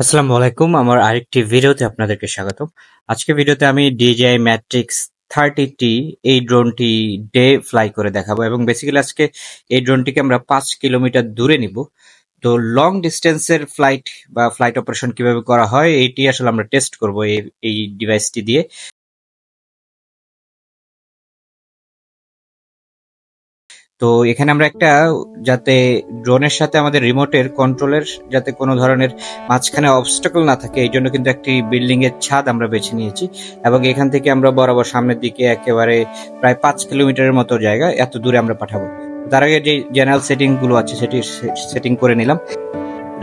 আসসালামু আলাইকুম, আমার আরেকটি ভিডিওতে আপনাদেরকে স্বাগতম। আজকে ভিডিওতে আমি ডিজিআই ম্যাট্রিক্স থার্টি টি এই ড্রোনটি ডে ফ্লাই করে দেখাবো এবং বেসিক্যালি আজকে এই ড্রোনটিকে আমরা পাঁচ কিলোমিটার দূরে নিব। তো লং ডিস্টেন্সের ফ্লাইট বা ফ্লাইট অপারেশন কীভাবে করা হয় এইটি আসলে আমরা টেস্ট করব এই এই ডিভাইসটি দিয়ে। তো এখানে আমরা একটা যাতে ড্রোনের সাথে আমাদের রিমোটের কন্ট্রোলের যাতে কোনো ধরনের মাঝখানে অবস্টাকল না থাকে এই জন্য কিন্তু একটি বিল্ডিং এর ছাদ আমরা বেছে নিয়েছি এবং এখান থেকে আমরা বরাবর সামনের দিকে একেবারে প্রায় পাঁচ কিলোমিটারের মতো জায়গা এত দূরে আমরা পাঠাবো। তার আগে যে জেনারেল সেটিংগুলো আছে সেটি সেটিং করে নিলাম।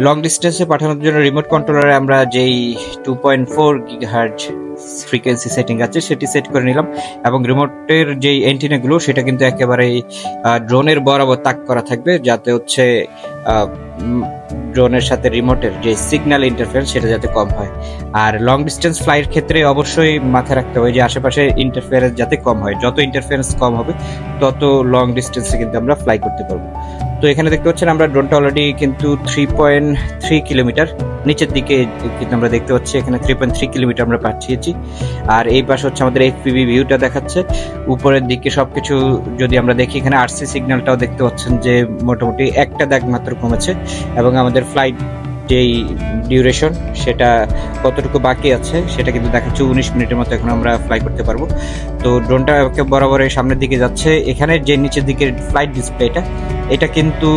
লং ডিস্টেন্সে পাঠানোর জন্য রিমোট কন্ট্রোলারে আমরা যেই two point four hertz frequency setting আছে, সেটি সেট করে নিলাম। এবং রিমোটের যেই গুলো সেটা কিন্তু একেবারে ড্রোনের বরাবর তাক করা থাকবে, যাতে হচ্ছে ড্রোনের সাথে রিমোটের যে সিগন্যাল ইন্টারফেয়ারেন্স সেটা যাতে কম হয়। আর লং ডিস্টেন্স ফ্লাইট ক্ষেত্রে অবশ্যই মাথায় রাখতে হবে যে আশেপাশে ইন্টারফেয়ারেন্স যাতে কম হয়। যত ইন্টারফেয়ারেন্স কম হবে, তত লং ডিস্টেন্সে কিন্তু আমরা ফ্লাই করতে পারব। তো এখানে দেখতে পাচ্ছেন আমরা ড্রোনটা অলরেডি কিন্তু থ্রি পয়েন্ট থ্রি কিলোমিটার নিচের দিকে কিন্তু আমরা দেখতে পাচ্ছি এখানে থ্রি পয়েন্ট থ্রি কিলোমিটার আমরা পাঠিয়েছি। আর এই পাশে হচ্ছে আমাদের এফপিভি ভিউটা দেখাচ্ছে। উপরের দিকে সবকিছু যদি আমরা দেখি, এখানে আরসি সিগন্যালটাও দেখতে পাচ্ছেন যে মোটামুটি একটা দাগ মাত্র কমেছে এবং আমাদের ফ্লাইট যেই ডিউরেশন সেটা কতটুকু বাকি আছে, সেটা কিন্তু দেখাচ্ছে উনিশ মিনিটের মতো এখন আমরা ফ্লাই করতে পারব। তো ড্রোনটা বরাবর সামনের দিকে যাচ্ছে। এখানে যে নিচের দিকের ফ্লাইট ডিসপ্লেটা এটা কিন্তু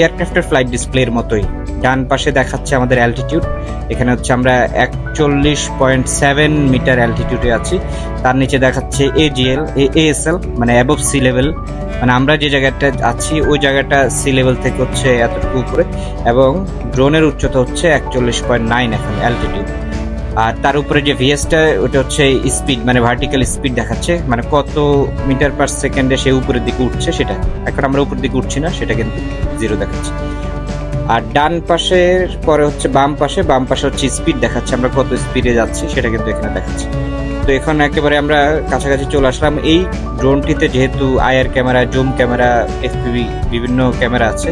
এয়ারক্রাফটের ফ্লাইট ডিসপ্লের মতোই। ডান পাশে দেখাচ্ছে আমাদের অ্যালটিটিউড এখানে হচ্ছে আমরা একচল্লিশ পয়েন্ট সেভেন মিটার অ্যালটিটিউডে আছি। তার নিচে দেখাচ্ছে এজিএল এএসএল মানে অ্যাবভ সি লেভেল মানে আমরা যে জায়গাটা আছি, ওই জায়গাটা সি লেভেল থেকে হচ্ছে এতটুকু উপরে এবং ড্রোনের উচ্চতা হচ্ছে একচল্লিশ পয়েন্ট নাইন এখন অ্যালটিটিউড আর তার উপরে যে ভিএসটা ওটা হচ্ছে স্পিড মানে ভার্টিক্যাল স্পিড দেখাচ্ছে মানে কত মিটার পার সেকেন্ডে সে উপরের দিকে উঠছে সেটা। এখন আমরা উপরের দিকে উঠছি না, সেটা কিন্তু জিরো দেখাচ্ছে। আর ডান পাশের, পরে হচ্ছে বাম পাশে বাম পাশে হচ্ছে স্পিড দেখাচ্ছে, আমরা কত স্পিডে যাচ্ছি সেটা কিন্তু এখানে দেখাচ্ছে। তো এখন একেবারে আমরা কাছাকাছি চলে আসলাম। এই ড্রোনটিতে যেহেতু IR camera, zoom camera, FPV বিভিন্ন ক্যামেরা আছে,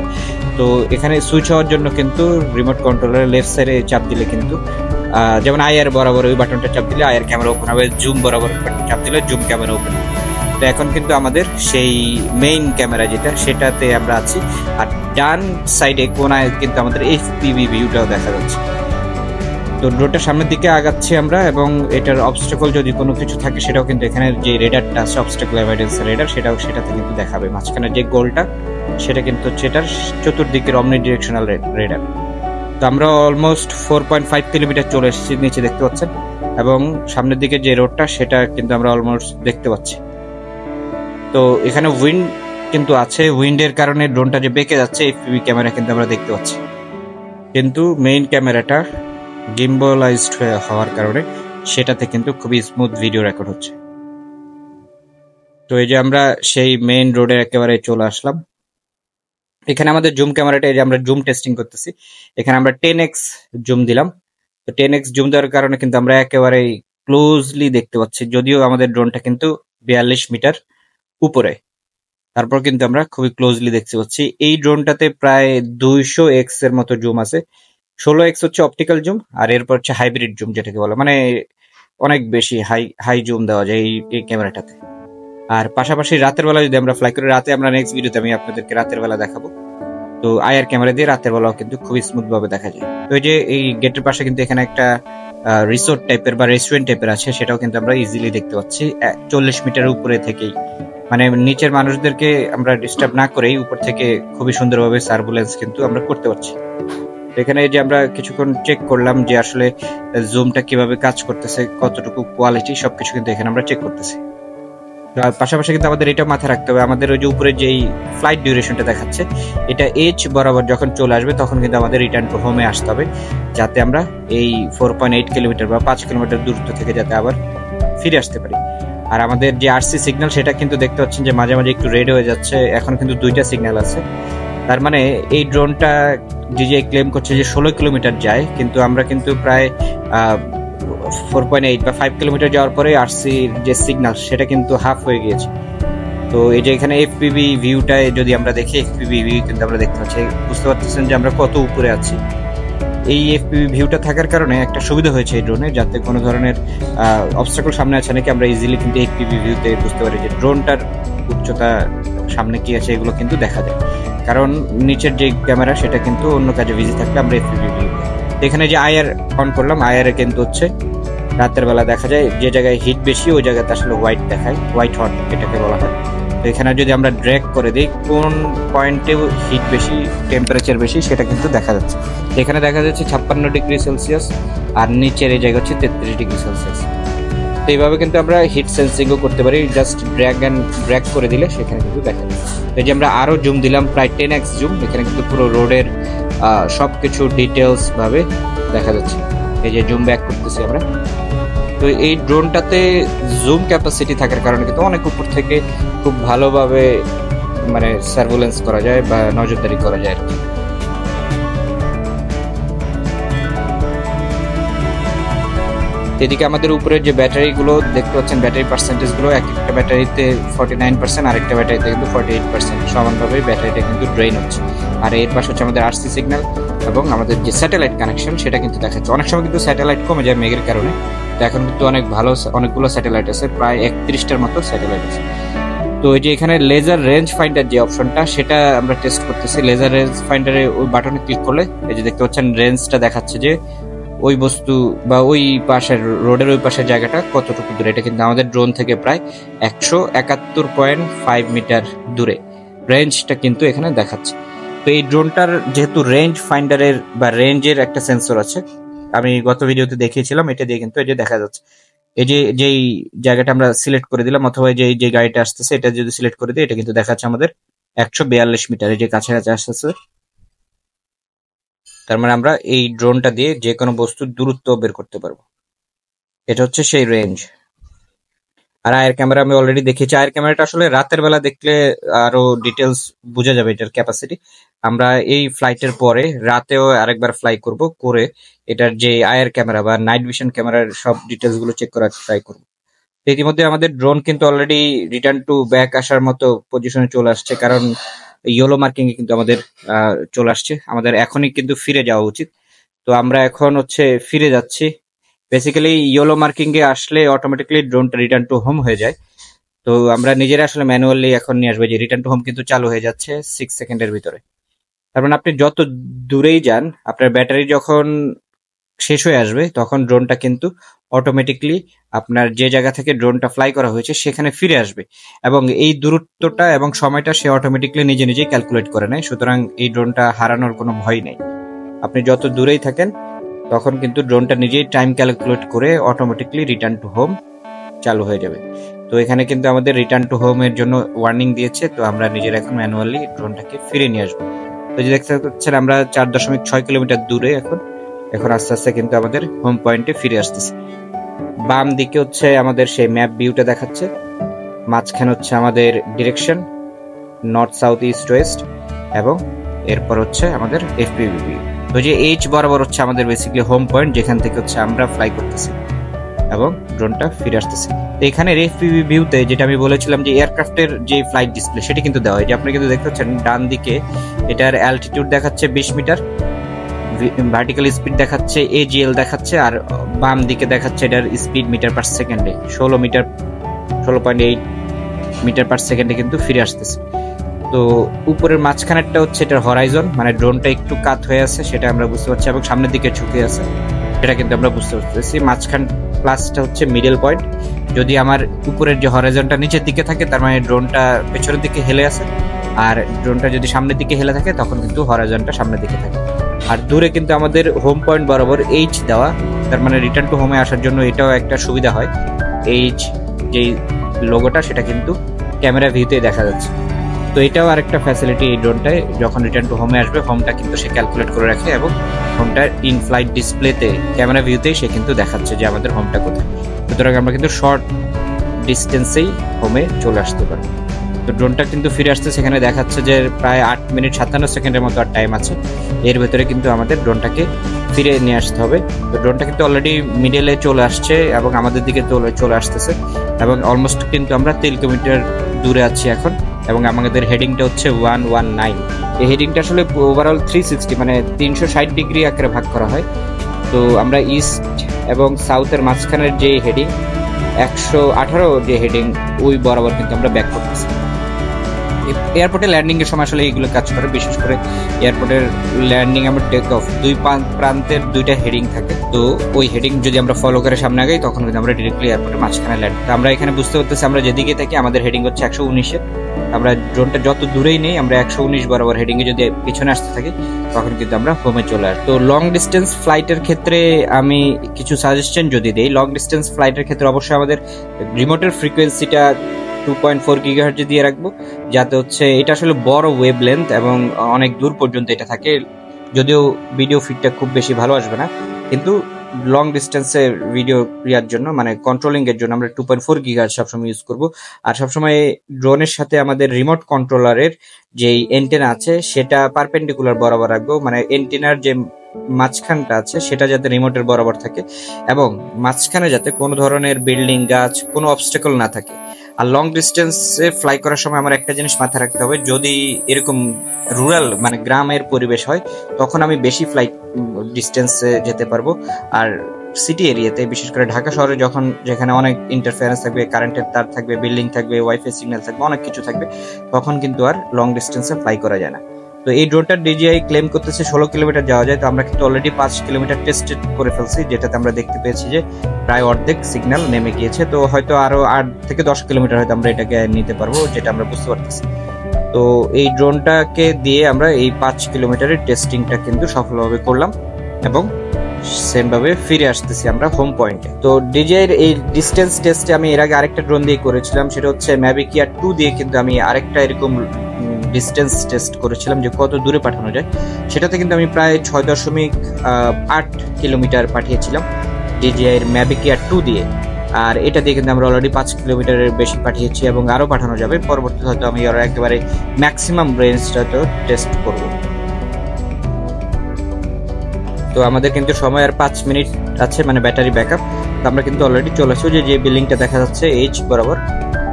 তো এখানে সুইচ হওয়ার জন্য কিন্তু রিমোট কন্ট্রোলার লেফট সাইডে চাপ দিলে কিন্তু যেমন আয়ার বরাবর ওই বাটনটা চাপ দিলে আয়ার ক্যামেরা ওপেন হবে, জুম বরাবর চাপ দিলে জুম ক্যামেরা ওপেন হবে। তো এখন কিন্তু আমাদের সেই মেইন ক্যামেরা যেটা, সেটাতে আমরা আছি। আর ডান সাইডে কোনায় কিন্তু আমাদের এফপিভি ভিউটাও দেখা যাচ্ছে। তো ড্রোনটা সামনের দিকে আগাচ্ছি আমরা এবং এটার অবস্টেকল যদি কোনো কিছু থাকে, সেটাও কিন্তু এখানে যে রেডারটা আছে অবস্টেকল এভিডেন্স রেডার সেটাও সেটাতে কিন্তু দেখাবে। মাঝখানে যে গোলটা, সেটা কিন্তু হচ্ছে এটার চতুর্দিকের অমনি ডিরেকশনাল রেডার তো আমরা almost four point five kilometre চলে এসেছি, নিচে দেখতে পাচ্ছেন। এবং সামনের দিকে যে রোডটা সেটা কিন্তু আমরা অলমোস্ট দেখতে পাচ্ছি। তো এখানে উইন্ড কিন্তু আছে উইন্ডের কারণে ড্রোনটা যে বেঁকে যাচ্ছে এফপিভি ক্যামেরা কিন্তু আমরা দেখতে পাচ্ছি। কিন্তু মেইন ক্যামেরাটা গিম্বলাইজড হওয়ার কারণে সেটাতে কিন্তু খুবই স্মুথ ভিডিও রেকর্ড হচ্ছে। তো এই যে আমরা সেই মেইন রোডে একেবারে চলে আসলাম। এখানে আমাদের জুম ক্যামেরাটা এই যে আমরা জুম টেস্টিং করতেছি। এখানে আমরা টেন এক্স জুম দিলাম। তো টেন এক্স জুম দেওয়ার কারণে কিন্তু আমরা একেবারে ক্লোজলি দেখতে পাচ্ছি। যদিও আমাদের ড্রোনটা কিন্তু বিয়াল্লিশ মিটার উপরে। তারপর কিন্তু আমরা খুবই ক্লোজলি দেখতে পাচ্ছি। এই ড্রোনটাতে প্রায় দুইশো এক্সের মতো জুম আছে। ষোলো এক্স হচ্ছে অপটিক্যাল জুম আর এরপর হচ্ছে হাইব্রিড জুম যেটাকে বলে। মানে অনেক বেশি হাই হাই জুম দেওয়া যায় এই ক্যামেরাটাতে। আর পাশাপাশি রাতের বেলা যদি আমরা ফ্লাই করি, রাতে আমরা নেক্সট ভিডিওতে আমি আপনাদেরকে রাতের বেলা দেখাবো। তো আয়ার ক্যামেরা দিয়ে রাতের বেলাও কিন্তু খুবই স্মুথ ভাবে দেখা যায়। তো এই যে এই গেটের পাশে কিন্তু এখানে একটা রিসোর্ট টাইপের বা রেস্টুরেন্ট টাইপের আছে, সেটাও কিন্তু আমরা ইজিলি দেখতে পাচ্ছি। চল্লিশ মিটার উপরে থেকেই। মানে নিচের মানুষদেরকে আমরা ডিস্টার্ব না করেই উপর থেকে খুবই সুন্দরভাবে সার্ভুলেন্স কিন্তু আমরা করতে পারছি। এখানে যে আমরা কিছুক্ষণ চেক করলাম যে আসলে জুমটা কীভাবে কাজ করতেছে, কতটুকু কোয়ালিটি সবকিছু কিন্তু এখানে আমরা চেক করতেছি। পাশাপাশি কিন্তু আমাদের এটা মাথায় রাখতে হবে, আমাদের ওই যে উপরে যেই ফ্লাইট ডিউরেশনটা দেখাচ্ছে, এটা এইচ বরাবর যখন চলে আসবে, তখন কিন্তু আমাদের রিটার্ন টু হোমে আসতে হবে, যাতে আমরা এই ফোর কিলোমিটার বা পাঁচ কিলোমিটার দূরত্ব থেকে যাতে আবার ফিরে আসতে পারি। আর আমাদের যে আরসি সিগন্যাল সেটা কিন্তু দেখতে পাচ্ছেন যে মাঝে মাঝে একটু রেড হয়ে যাচ্ছে, এখন কিন্তু দুইটা সিগন্যাল আছে। তার মানে এই ড্রোনটা ডিজিআই ক্লেম করছে যে ষোলো কিলোমিটার যায়, কিন্তু আমরা কিন্তু প্রায় ফোর পয়েন্ট এইট বা ফাইভ কিলোমিটার যাওয়ার পরে আরসির যে সিগন্যাল সেটা কিন্তু হাফ হয়ে গিয়েছে। তো এই যে এখানে এফ এফপিবি ভিউটায় যদি আমরা দেখি এফ এফপিবি ভিউ কিন্তু আমরা দেখতে পাচ্ছি। বুঝতে পারতেছেন যে আমরা কত উপরে আছি। এই এফপিভি ভিউটা থাকার কারণে একটা সুবিধা হয়েছে এই ড্রোনে যাতে কোনো ধরনের অবস্টাকল সামনে আছে নাকি আমরা ইজিলি কিন্তু এফপিভি ভিউতে বুঝতে পারি যে ড্রোনটার উচ্চতা সামনে কি আছে, এগুলো কিন্তু দেখা যায়। কারণ নিচের যে ক্যামেরা, সেটা কিন্তু অন্য কাজে বিজি থাকলে আমরা এফপিভি এখানে যে আয়ার অন করলাম, আয়ারে কিন্তু হচ্ছে রাতের বেলা দেখা যায় যে জায়গায় হিট বেশি, ওই জায়গাতে আসলে হোয়াইট দেখায় হোয়াইট হট এটাকে বলা হয়। তো এখানে যদি আমরা ড্র্যাগ করে দিই, কোন পয়েন্টে হিট বেশি টেম্পারেচার বেশি, সেটা কিন্তু দেখা যাচ্ছে। এখানে দেখা যাচ্ছে ছাপ্পান্ন ডিগ্রি সেলসিয়াস আর নিচের এই জায়গা হচ্ছে তেত্রিশ ডিগ্রি সেলসিয়াস তো এইভাবে কিন্তু আমরা হিট সেন্সিংও করতে পারি জাস্ট ড্র্যাগ অ্যান্ড ড্র্যাগ করে দিলে সেখানে কিন্তু দেখা যায়। এই যে আমরা আরও জুম দিলাম, প্রায় টেন এক্স জুম এখানে কিন্তু পুরো রোডের সব কিছু ডিটেলস ভাবে দেখা যাচ্ছে। এই যে জুম ব্যাক করতেছি আমরা। তো এই ড্রোনটাতে জুম ক্যাপাসিটি থাকার কারণে কিন্তু অনেক উপর থেকে খুব ভালোভাবে মানে সার্ভুলেন্স করা যায় বা নজরদারি করা যায় আর কি। এদিকে আমাদের উপরের যে ব্যাটারিগুলো দেখতে পাচ্ছেন, ব্যাটারি পার্সেন্টেজগুলো এক একটা ব্যাটারিতে ফর্টি নাইন পার্সেন্ট আরেকটা ব্যাটারিতে কিন্তু ফর্টি এইট পার্সেন্ট সমানভাবে ব্যাটারিটা কিন্তু ড্রেন হচ্ছে। আর এর পাশে হচ্ছে আমাদের আরসি সিগন্যাল এবং আমাদের যে স্যাটেলাইট কানেকশন সেটা কিন্তু দেখাচ্ছে। অনেক সময় কিন্তু স্যাটেলাইট কমে যায় মেঘের কারণে। তো এখন কিন্তু অনেক ভালো অনেকগুলো স্যাটেলাইট আছে, প্রায় একত্রিশটার মতো স্যাটেলাইট আছে। তো এই যে এখানে লেজার রেঞ্জ ফাইন্ডার যে অপশনটা সেটা আমরা টেস্ট করতেছি। লেজার রেঞ্জ ফাইন্ডারে ওই বাটনে ক্লিক করলে, এই যে দেখতে পাচ্ছেন রেঞ্জটা দেখাচ্ছে যে ওই বস্তু বা ওই পাশের রোডের ওই পাশের জায়গাটা কতটুকু দূরে? এটা কিন্তু আমাদের ড্রোন থেকে প্রায় একশো একাত্তর পয়েন্ট ফাইভ মিটার দূরে। রেঞ্জটা কিন্তু এখানে দেখাচ্ছে। তো এই ড্রোনটার যেহেতু রেঞ্জ ফাইন্ডারের বা রেঞ্জের একটা সেন্সর আছে, আমি গত ভিডিওতে দেখিয়েছিলাম, এটা দিয়ে কিন্তু এই যে দেখা যাচ্ছে। এই যে, যেই জায়গাটা আমরা সিলেক্ট করে দিলাম, অথবা যে যে গাড়িটা আসতেছে, এটা যদি সিলেক্ট করে দিই, এটা কিন্তু দেখাচ্ছে আমাদের একশো বিয়াল্লিশ মিটার এই যে কাছাকাছি আসতেছে তার মানে আমরা এই ড্রোনটা দিয়ে যে কোনো বস্তুর দূরত্ব বের করতে পারব। এটা হচ্ছে সেই রেঞ্জ আর আয়ের ক্যামেরা আমি অলরেডি দেখেছি আয়ের ক্যামেরাটা আসলে রাতের বেলা দেখলে আরও ডিটেলস বোঝা যাবে এটার ক্যাপাসিটি আমরা এই ফ্লাইটের পরে রাতেও আরেকবার ফ্লাই করব, করে এটার যে আয়ের ক্যামেরা বা নাইট ভিশন ক্যামেরার সব ডিটেলসগুলো চেক করার ট্রাই করব। ইতিমধ্যে আমাদের ড্রোন কিন্তু অলরেডি রিটার্ন টু ব্যাক আসার মতো পজিশনে চলে আসছে। কারণ ইয়েলো মার্কিং এ কিন্তু আমাদের চলে আসছে। আমাদের এখনই কিন্তু ফিরে যাওয়া উচিত। তো আমরা এখন হচ্ছে ফিরে যাচ্ছি। বেসিক্যালি ইয়েলো মার্কিং এ আসলে অটোমেটিকলি ড্রোনটা রিটার্ন টু হোম হয়ে যায়। তো আমরা নিজেরা আসলে ম্যানুয়ালি এখন নিয়ে আসব যে রিটার্ন টু হোম কিন্তু চালু হয়ে যাচ্ছে সিক্স সেকেন্ডের ভিতরে। তার মানে আপনি যত দূরেই যান, আপনার ব্যাটারি যখন শেষ হয়ে আসবে, তখন ড্রোনটা কিন্তু অটোমেটিকলি আপনার যে জায়গা থেকে ড্রোনটা ফ্লাই করা হয়েছে, সেখানে ফিরে আসবে। এবং এই দূরত্বটা এবং সময়টা সে অটোমেটিকলি নিজে নিজেই ক্যালকুলেট করে নেয়, সুতরাং এই ড্রোনটা হারানোর কোনো ভয় নেই। আপনি যত দূরেই থাকেন, তখন কিন্তু ড্রোনটা নিজেই টাইম ক্যালকুলেট করে অটোমেটিকলি রিটার্ন টু হোম চালু হয়ে যাবে। তো এখানে কিন্তু আমাদের রিটার্ন টু হোমের জন্য ওয়ার্নিং দিয়েছে, তো আমরা নিজের এখন ম্যানুয়ালি ড্রোনটাকে ফিরে নিয়ে আসব। তো যে দেখতে পাচ্ছেন, আমরা চার দশমিক ছয় কিলোমিটার দূরে এখন এখন আস্তে আস্তে কিন্তু আমাদের হোম পয়েন্টে ফিরে আসতেছে। বাম দিকে হচ্ছে আমাদের সেই ম্যাপ ভিউটা দেখাচ্ছে। মাঝখানে হচ্ছে আমাদের direction, north, south, east, west এবং এরপর হচ্ছে আমাদের এফপিভি ভিউ। তো যে এইচ বরাবর হচ্ছে আমাদের বেসিক্যালি হোম পয়েন্ট যেখান থেকে হচ্ছে আমরা ফ্লাই করতেছি এবং ড্রোনটা ফিরে আসতেছে। তো এখানে এফপিভি ভিউতে যেটা আমি বলেছিলাম যে এয়ারক্রাফটের যে ফ্লাইট ডিসপ্লে সেটি কিন্তু দেওয়া হয়। যে আপনি কিন্তু দেখতে পাচ্ছেন, ডান দিকে এটার অ্যালটিটিউড দেখাচ্ছে বিশ মিটার ভার্টিক্যাল স্পিড দেখাচ্ছে এজিএল দেখাচ্ছে, আর বাম দিকে দেখাচ্ছে এটার স্পিড মিটার পার সেকেন্ডে ষোলো মিটার ষোলো পয়েন্ট মিটার পার সেকেন্ডে কিন্তু ফিরে আসতেছে। তো উপরের মাঝখানেরটা হচ্ছে এটার হরাইজন মানে ড্রোনটা একটু কাত হয়ে আছে, সেটা আমরা বুঝতে পারছি, এবং সামনের দিকে ঝুঁকে আছে, সেটা কিন্তু আমরা বুঝতে পারতেছি। মাঝখান প্লাসটা হচ্ছে মিডল পয়েন্ট যদি আমার উপরের যে হরাইজনটা নিচের দিকে থাকে, তার মানে ড্রোনটা পেছনের দিকে হেলে আছে, আর ড্রোনটা যদি সামনের দিকে হেলে থাকে, তখন কিন্তু হরাইজনটা সামনের দিকে থাকে। আর দূরে কিন্তু আমাদের হোম পয়েন্ট বরাবর এইচ দেওয়া। তার মানে রিটার্ন টু হোমে আসার জন্য এটাও একটা সুবিধা হয়। এইচ যেই লোগোটা সেটা কিন্তু ক্যামেরা ভিউতে দেখা যাচ্ছে। তো এটাও আরেকটা ফ্যাসিলিটি এই ড্রোনটায় যখন রিটার্ন টু হোমে আসবে হোমটা কিন্তু সে ক্যালকুলেট করে রাখে এবং হোমটার ইন ফ্লাইট ডিসপ্লেতে ক্যামেরা ভিউতেই সে কিন্তু দেখাচ্ছে যে আমাদের হোমটা কোথায়। সুতরাং আমরা কিন্তু শর্ট ডিস্টেন্সেই হোমে চলে আসতে পারি। তো ড্রোনটা কিন্তু ফিরে আসতে সেখানে দেখাচ্ছে যে প্রায় আট মিনিট সাতান্ন সেকেন্ডের মতো আর টাইম আছে। এর ভেতরে কিন্তু আমাদের ড্রোনটাকে ফিরে নিয়ে আসতে হবে। তো ড্রোনটা কিন্তু অলরেডি মিডলে চলে আসছে এবং আমাদের দিকে চলে আসতেছে এবং অলমোস্ট কিন্তু আমরা তিন কিলোমিটার দূরে আছি এখন এবং আমাদের হেডিংটা হচ্ছে ওয়ান ওয়ান নাইন এই হেডিংটা আসলে ওভারঅল থ্রি সিক্সটি মানে তিনশো ষাট ডিগ্রি আকারে ভাগ করা হয়। তো আমরা ইস্ট এবং সাউথের মাঝখানের যে হেডিং একশো আঠারো যে হেডিং ওই বরাবর কিন্তু আমরা ব্যাক করতেছি। এয়ারপোর্টে ল্যান্ডিং এর সময় আসলে এইগুলো কাজ করে, বিশেষ করে এয়ারপোর্টের ল্যান্ডিং আমরা টেক অফ দুই প্রান্তের দুইটা হেডিং থাকে। তো ওই হেডিং যদি আমরা ফলো করে সামনে আগাই, তখন কিন্তু আমরা ডিরেক্টলি এয়ারপোর্টের মাঝখানে ল্যান্ড তো আমরা এখানে বুঝতে পারতেছি, আমরা যেদিকে থাকি আমাদের হেডিং হচ্ছে একশো উনিশে। আমরা ড্রোনটা যত দূরেই নেই, আমরা একশো উনিশ বরাবর হেডিং এ যদি পিছনে আসতে থাকি, তখন কিন্তু আমরা হোমে চলে আসি তো লং ডিস্টেন্স ফ্লাইটের ক্ষেত্রে আমি কিছু সাজেশন যদি দিই লং ডিস্টেন্স ফ্লাইটের ক্ষেত্রে অবশ্যই আমাদের রিমোটের ফ্রিকোয়েন্সিটা টু পয়েন্ট ফোর গিগাহার্জে দিয়ে রাখব, যাতে হচ্ছে এটা আসলে বড় ওয়েব লেন্থ এবং অনেক দূর পর্যন্ত এটা থাকে। যদিও ভিডিও ফিডটা খুব বেশি ভালো আসবে না, কিন্তু লং ডিস্টেন্সে ভিডিও ক্রিয়ার জন্য মানে কন্ট্রোলিং এর জন্য আমরা টু পয়েন্ট ফোর গিগার সবসময় ইউজ করব। আর সবসময় ড্রোনের সাথে আমাদের রিমোট কন্ট্রোলারের যেই এন্টেনা আছে, সেটা পারপেন্ডিকুলার বরাবর রাখব। মানে এন্টেনার যে মাঝখানটা আছে, সেটা যাতে রিমোটের বরাবর থাকে এবং মাঝখানে যাতে কোনো ধরনের বিল্ডিং গাছ, কোনো অবস্টেকল না থাকে। আর লং ডিস্টেন্সে ফ্লাই করার সময় আমার একটা জিনিস মাথায় রাখতে হবে, যদি এরকম রুরাল মানে গ্রামের পরিবেশ হয়, তখন আমি বেশি ফ্লাই ডিস্টেন্সে যেতে পারব। আর সিটি এরিয়াতে বিশেষ করে ঢাকা শহরে যখন, যেখানে অনেক ইন্টারফারেন্স থাকবে কারেন্টের তার থাকবে বিল্ডিং থাকবে ওয়াইফাই সিগন্যাল থাকবে, অনেক কিছু থাকবে, তখন কিন্তু আর লং ডিস্টেন্সে ফ্লাই করা যায় না। তো এই ড্রোনটা ডিজিআই ক্লেম করতেছে, ষোলো কিলোমিটার যাওয়া যায়। তো আমরা কিন্তু অলরেডি পাঁচ কিলোমিটার টেস্টেড করে ফেলছি, যেটাতে আমরা দেখতে পেয়েছি যে প্রায় অর্ধেক সিগন্যাল নেমে গিয়েছে। তো হয়তো আরও আট থেকে দশ কিলোমিটার হয়তো আমরা এটাকে নিতে পারব, যেটা আমরা বুঝতে পারতেছি। তো এই ড্রোনটাকে দিয়ে আমরা এই পাঁচ কিলোমিটারের টেস্টিংটা কিন্তু সফলভাবে করলাম এবং সেমভাবে ফিরে আসতেছি আমরা হোম পয়েন্টে তো ডিজিআই এর এই ডিস্টেন্স টেস্টে আমি এর আগে আরেকটা ড্রোন দিয়ে করেছিলাম, সেটা হচ্ছে ম্যাভিকিয়া টু দিয়ে কিন্তু আমি আরেকটা এরকম ডিস্টেন্স টেস্ট করেছিলাম যে কত দূরে পাঠানো যায়, সেটাতে কিন্তু আমি প্রায় ছয় দশমিক আট কিলোমিটার পাঠিয়েছিলাম ডিজিআই এর ম্যাভিকিয়া টু দিয়ে। আর এটা দিয়ে কিন্তু আমরা অলরেডি পাঁচ কিলোমিটারের বেশি পাঠিয়েছি এবং আরও পাঠানো যাবে। পরবর্তীতে হয়তো আমি আরও একেবারে ম্যাক্সিমাম রেঞ্জটা তো টেস্ট করব। তো আমাদের কিন্তু সময় আর পাঁচ মিনিট আছে মানে ব্যাটারি ব্যাকআপ তো আমরা কিন্তু অলরেডি চলে যে যে বিল্ডিংটা দেখা যাচ্ছে এইচ বরাবর।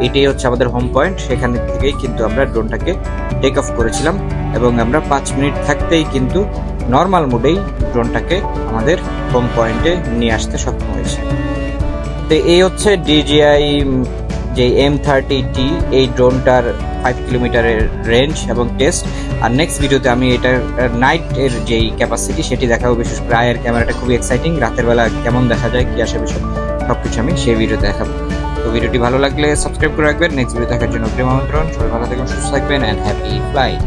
এটাই হচ্ছে আমাদের হোম পয়েন্ট সেখান থেকেই কিন্তু আমরা ড্রোনটাকে টেক অফ করেছিলাম এবং আমরা পাঁচ মিনিট থাকতেই কিন্তু নর্মাল মোডেই ড্রোনটাকে আমাদের হোম পয়েন্টে নিয়ে আসতে সক্ষম হয়েছে। তো এই হচ্ছে ডিজিআই যে এম থার্টি টি এই ড্রোনটার ফাইভ কিলোমিটারের রেঞ্জ এবং টেস্ট আর নেক্সট ভিডিওতে আমি এটার নাইট এর যেই ক্যাপাসিটি সেটি দেখাবো। বিশেষ করে আয়ের ক্যামেরাটা খুবই এক্সাইটিং রাতের বেলা কেমন দেখা যায়, কি আসে বিষয় সবকিছু আমি সেই ভিডিওতে দেখাবো। তো ভিডিওটি ভালো লাগলে সাবস্ক্রাইব করে রাখবেন। নেক্সট ভিডিও দেখার জন্য প্রেম আমন্ত্রণ। সবাই ভালো থাকবেন, সুস্থ থাকবেন অ্যান্ড হ্যাপি ফ্লাইট